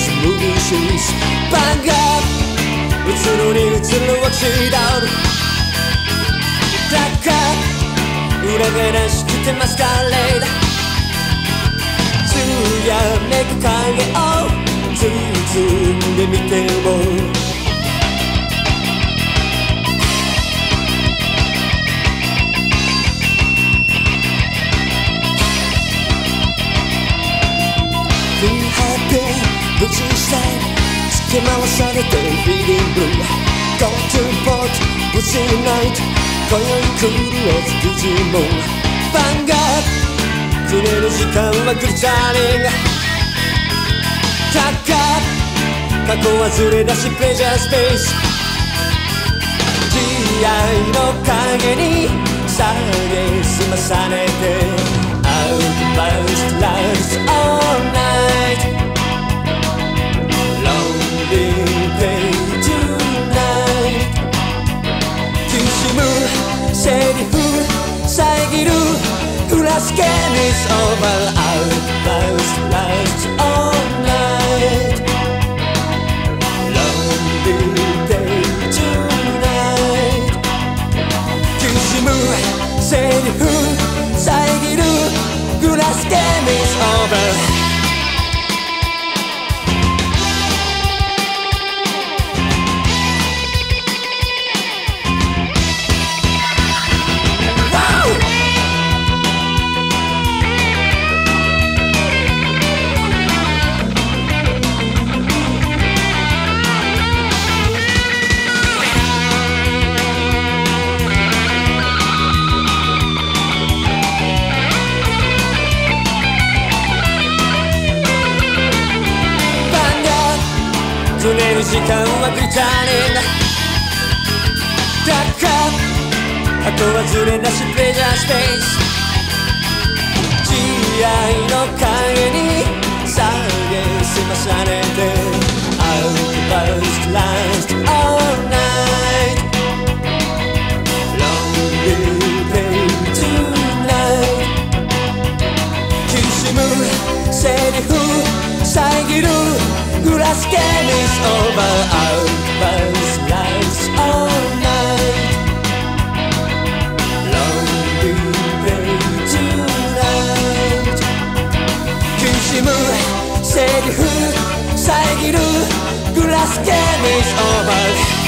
night 男子とならず無理シーズバンガー映るに映るは違うダウンだから裏返らしててますかレーつやめく影を包んでみてる。ちしたい突き回されてフィーリング Go to port ぶちない今宵狂わずくじもファンがくれる時間はグリチャーニングタッカー過去はずれ出しプレジャースペース慈愛の影に下げすまされてセリフ遮るグラスケミス over Outburst lives all night Lonely day tonight きしむセリフ遮るグラスケミス over ガくれる時間はグリターニングだからあとはずれなしプレジャースペース慈愛の影に下げすまされて。Outburst last all night. Lonely day tonight きしむセリフ遮るグラスケミスオーバーアウトバースライスオーナイトロングデイトゥナイト苦しむセリフ遮るグラスケミスオーバーアウ